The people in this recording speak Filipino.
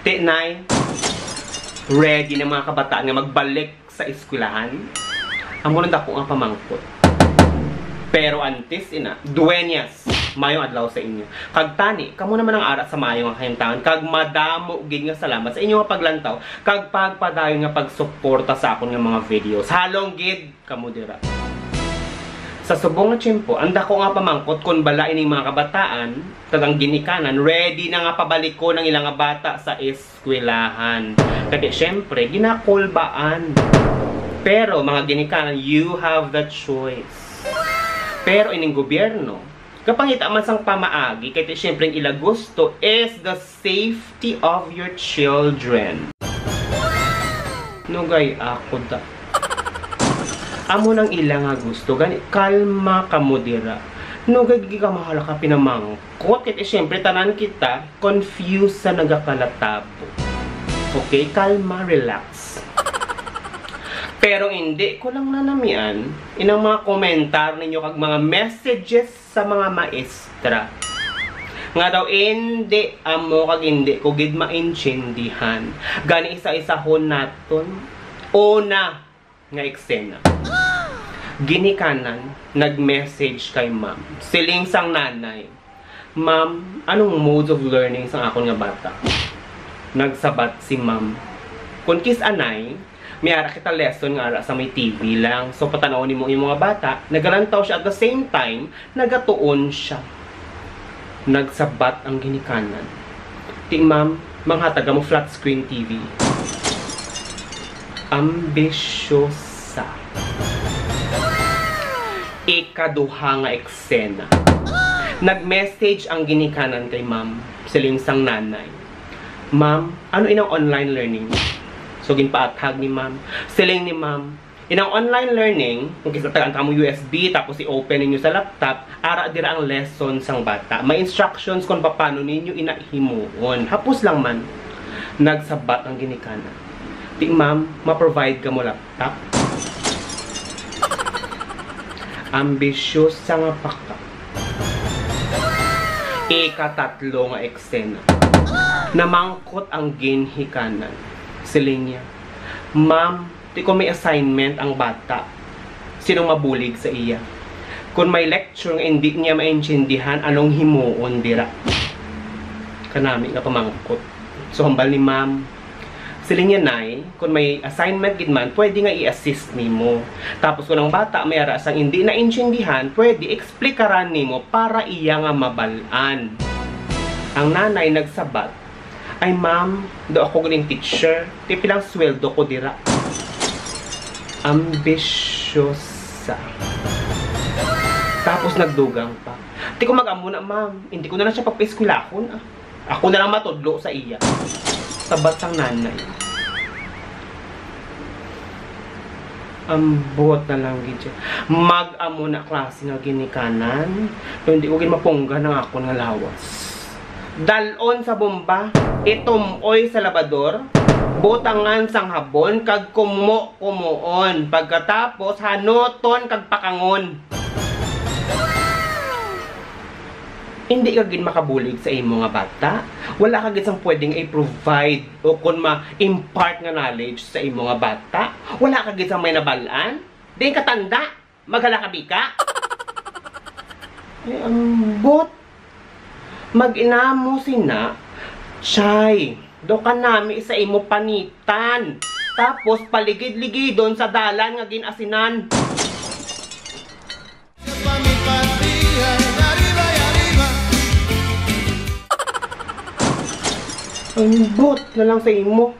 T9, ready na mga kabataan nga magbalik sa eskwelahan. Nang dako nga pamangkot. Pero antes ina, duenyas, mayong adlaw sa inyo. Kag tani, kamo naman ang ara sa mayong nga kahimtangan. Kag madamo gid nga salamat sa inyo paglantaw. Kag pagpadayon nga pagsuporta sa akon nga mga videos. Halong gid kamo dira. Sa subong tiyempo, anda ko nga pamangkot kung bala ining mga kabataan, tagang ginikanan, ready na nga pabalik ko ng ilang nga bata sa eskwelahan. Kasi syempre, ginakulbaan. Pero mga ginikanan, you have the choice. Pero ining gobyerno, kapangita man sang pamaagi, kaya syempre ang ila gusto is the safety of your children. Nugay ako da. Amo nang ila nga gusto, gani kalma ka mo dira. Nugay gigi ka mahala ka pinamangkot, kaya syempre tanan kita confused sa nagakalatabo. Okay, kalma, relax. Pero hindi ko lang nanamian inang mga komentar ninyo kag mga messages sa mga maestra. Nga daw, hindi amo kag hindi ko gid maintindihan. Gani isa-isa ho naton. Una nga eksena. Ginikanan, nag-message kay ma'am. Siling sang nanay. Ma'am, anong modes of learning sa akon nga bata? Nagsabat si ma'am. Kung kis anay, may ara kita lesson nga ara sa may TV lang. So patanawon nimo yung mga bata, nagalantaw siya at the same time, nagatuon siya. Nagsabat ang ginikanan. Ti ma'am, mga taga mo flat screen TV. Ambisyosa. Ikaduha nga eksena. Nag-message ang ginikanan kay ma'am, siling sang nanay. Ma'am, ano inang online learning? So, ginpaathag ni ma'am. Siling ni ma'am, inang online learning, kung kisatagaan ka mo USB, tapos i-open ninyo sa laptop, ara dira ang lesson sang bata. May instructions kung paano ninyo inahimuon. Hapos lang man, nagsabat ang ginikanan. Di ma'am, ma-provide ka mo laptop. Ambitious sa nga paka. Ikatatlo nga eksena. Namangkot ang ginhikanan. Siling niya, Ma'am, di ko may assignment ang bata. Sinong mabulig sa iya? Kung may lecture nga hindi niya maintindihan, anong himuon dira? Kanami nga pamangkot. So, hambal ni ma'am, siling niya nay, kung may assignment gid man, pwede nga i-assist nimo. Tapos kung ang bata may ara sang hindi na intindihan, pwede explikaran nimo para iya nga mabalaan. Ang nanay nagsabat, ay ma'am, do ako galing teacher, ti pilang sweldo ko dira. Ambisyosa. Tapos nagdugang pa. Di ko mag-amo na ma'am, hindi ko na lang siya pagpa-eskwilahon. Ah. Ako na lang matudlo sa iya. Sa batang nanay. Ambot na lang gid. Mag-amo na klase nga ginikanan. Pero hindi ko mapungga ng ako nga lawas. Dalon sa bomba, itumoy sa labador, butangan sang habon, kag kumo kumuon. Pagkatapos, hanuton kag pakangon. Hindi ka gid makabulig sa imo nga bata. Wala ka gid sang pwedeng i-provide o kun ma-impart nga knowledge sa imo nga bata. Wala ka gid sang may nabalaan. Di ka tanda, maghala ka bika. Ay, ambot. Mag-inamo sina, Chay, do ka nami sa imo panitan. Tapos paligid-ligidon sa dalan nga ginasinan. Ang bot na lang sa imo.